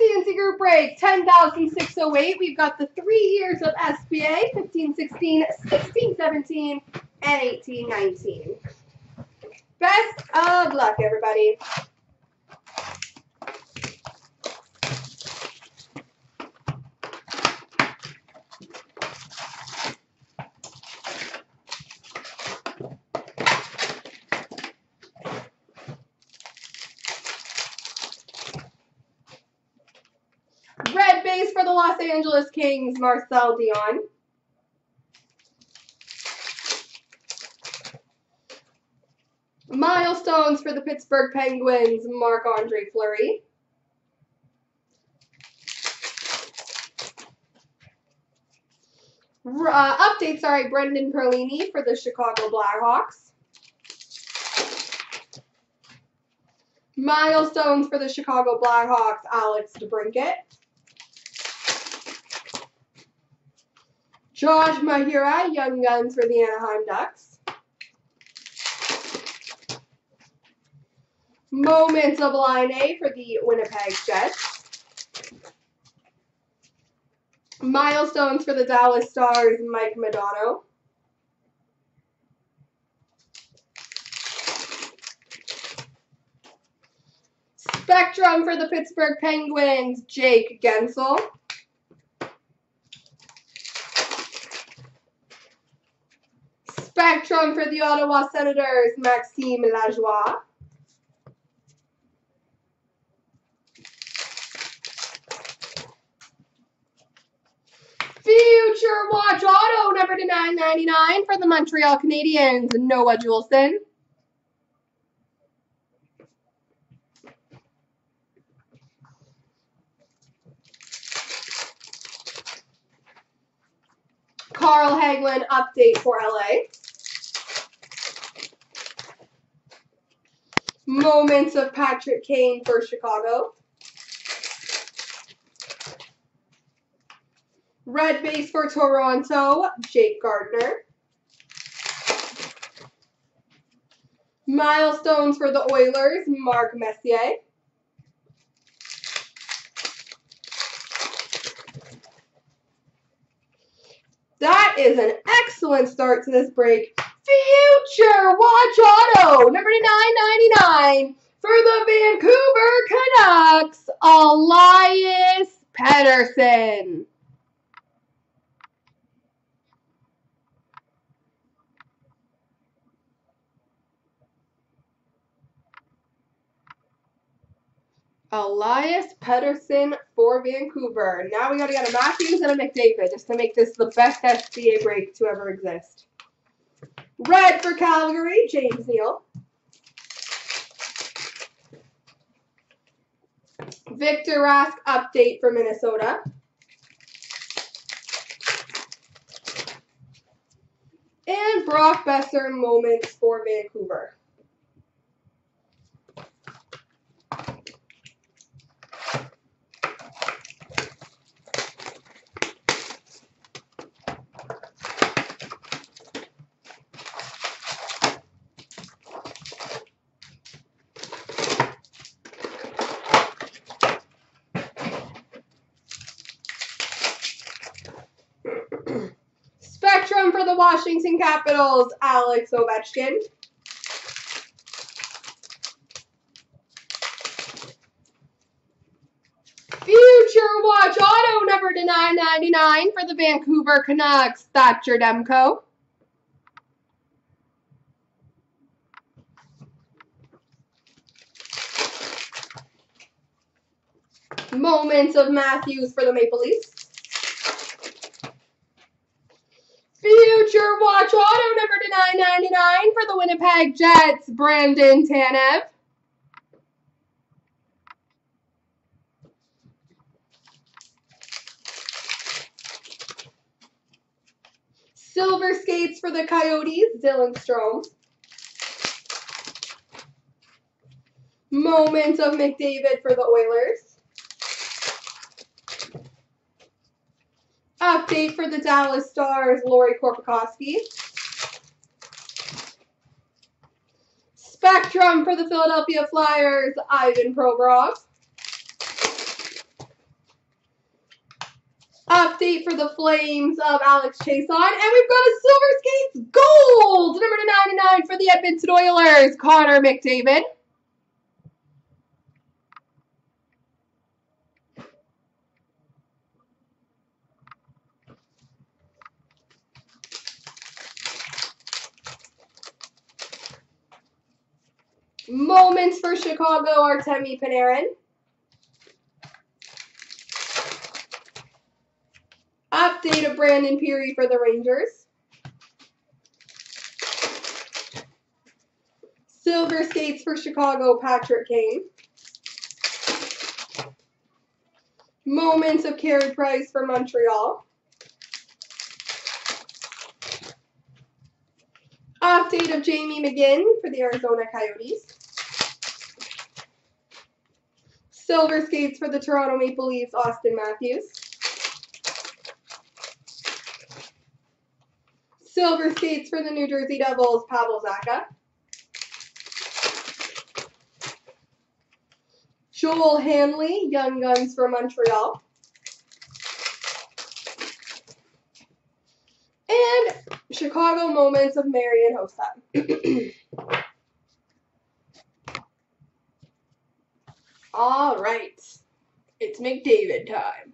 CNC group break 10,608. We've got the three years of SPA 15, 16, 16, 17, and 18, 19. Best of luck, everybody. Red base for the Los Angeles Kings, Marcel Dionne. Milestones for the Pittsburgh Penguins, Marc Andre Fleury. Uh, update, sorry, Brendan Perlini for the Chicago Blackhawks. Milestones for the Chicago Blackhawks, Alex DeBrincat. Josh Mahura, Young Guns for the Anaheim Ducks. Moments of Laine for the Winnipeg Jets. Milestones for the Dallas Stars, Mike Modano. Spectrum for the Pittsburgh Penguins, Jake Guentzel. Spectrum for the Ottawa Senators, Maxime Lajoie. Future Watch Auto, number to 999 for the Montreal Canadiens, Noah Juulsen. Carl Hagelin update for LA. Moments of Patrick Kane for Chicago. Red base for Toronto, Jake Gardiner. Milestones for the Oilers, Mark Messier. That is an excellent start to this break. Future Watch Auto, number 999 for the Vancouver Canucks, Elias Pettersson. Elias Pettersson for Vancouver. Now we got to get a Matthews and a McDavid just to make this the best SPA break to ever exist. Red for Calgary, James Neal. Victor Rask update for Minnesota. And Brock Boeser moments for Vancouver. Spectrum for the Washington Capitals, Alex Ovechkin. Future Watch Auto number to 999 for the Vancouver Canucks, Thatcher Demko. Moments of Matthews for the Maple Leafs. Future Watch Auto number to 999 for the Winnipeg Jets, Brandon Tanev. Silver skates for the Coyotes, Dylan Strome. Moments of McDavid for the Oilers. Update for the Dallas Stars, Lauri Korpikoski. Spectrum for the Philadelphia Flyers, Ivan Provorov. Update for the Flames of Alex Chiasson. And we've got a Silver Skates Gold, number to 99 for the Edmonton Oilers, Connor McDavid. Moments for Chicago, Artemi Panarin. Update of Brandon Pirri for the Rangers. Silver skates for Chicago, Patrick Kane. Moments of Carey Price for Montreal. Update of Jamie McGinn for the Arizona Coyotes. Silver skates for the Toronto Maple Leafs, Auston Matthews. Silver skates for the New Jersey Devils, Pavel Zacha. Joel Hanley, Young Guns for Montreal. And Chicago Moments of Marian Hossa. All right. It's McDavid time.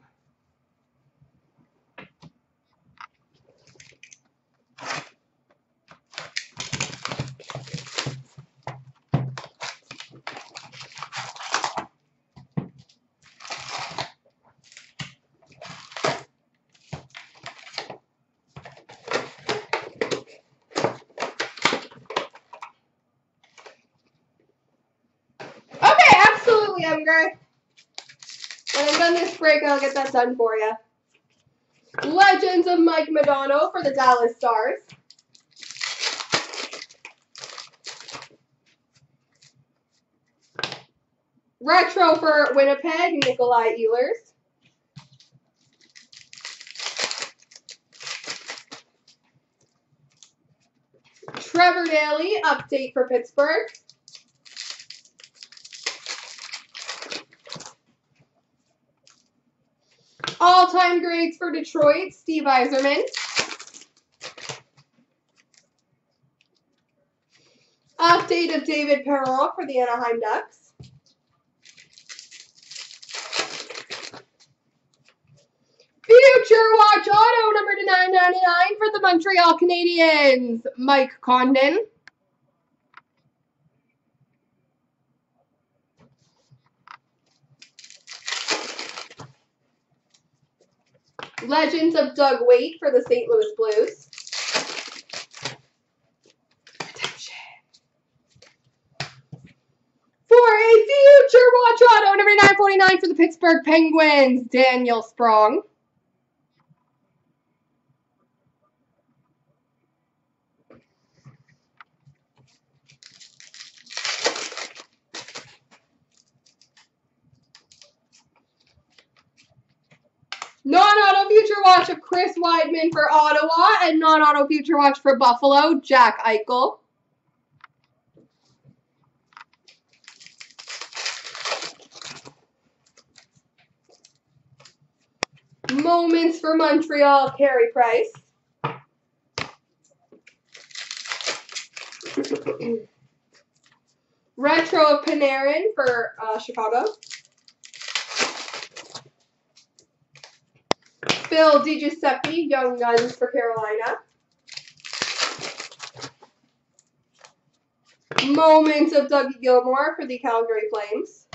Absolutely, When I'm done this break, I'll get that done for you. Legends of Mike Modano for the Dallas Stars. Retro for Winnipeg, Nikolai Ehlers. Trevor Daley, update for Pittsburgh. All-time greats for Detroit, Steve Yzerman. Update of David Perron for the Anaheim Ducks. Future Watch Auto number to 999 for the Montreal Canadiens, Mike Condon. Legends of Doug Weight for the St. Louis Blues. For a future watch auto, number 949 for the Pittsburgh Penguins, Daniel Sprong. Non-auto future watch of Chris Wideman for Ottawa and non-auto future watch for Buffalo, Jack Eichel. Moments for Montreal, Carey Price. Retro of Panarin for uh, Chicago. Phil DiGiuseppe, Young Guns for Carolina. Moments of Dougie Gilmour for the Calgary Flames.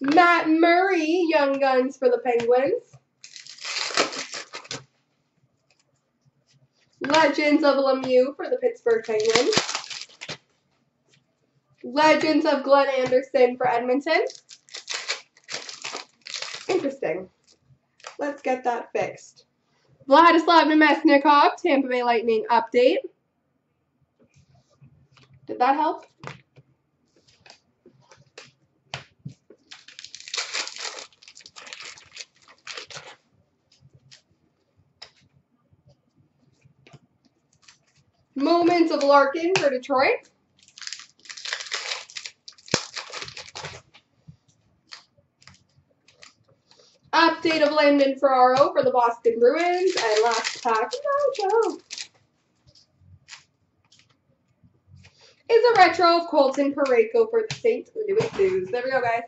Matt Murray, Young Guns for the Penguins. Legends of Lemieux for the Pittsburgh Penguins. Legends of Glenn Anderson for Edmonton. Interesting. Let's get that fixed. Vladislav Namestnikov, Tampa Bay Lightning update. Did that help? Moments of Larkin for Detroit. Update of Landon Ferraro for the Boston Bruins. And last pack, Mojo. Is a retro of Colton Parayko for the St. Louis Blues. There we go, guys.